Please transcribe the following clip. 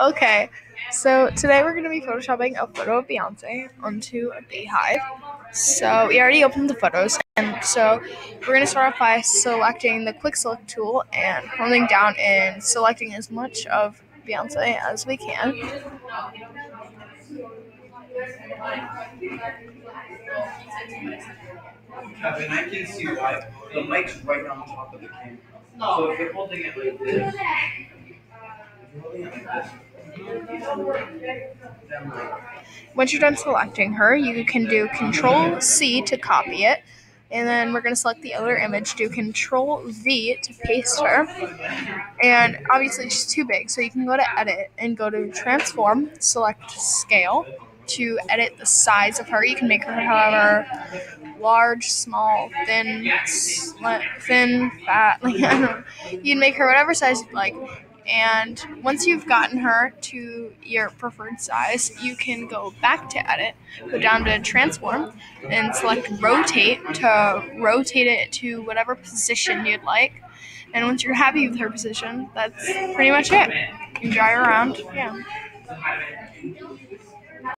Okay, so today we're going to be photoshopping a photo of Beyonce onto a beehive. So we already opened the photos, and so we're going to start off by selecting the quick select tool and holding down and selecting as much of Beyonce as we can. Kevin, I can see why the mic's right on top of the camera. So if you're holding it like this, if you're holding it like this, Once you're done selecting her, you can do Control C to copy it. And then we're going to select the other image, do Control V to paste her. And obviously she's too big, so you can go to Edit and go to Transform, select Scale to edit the size of her. You can make her however large, small, thin, thin, fat. Like. You can make her whatever size you'd like. And once you've gotten her to your preferred size, you can go back to edit, go down to transform, and select rotate to rotate it to whatever position you'd like. And once you're happy with her position, that's pretty much it. You can dry her around. Yeah.